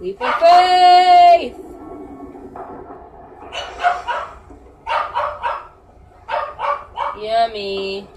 Leap of faith. Yummy.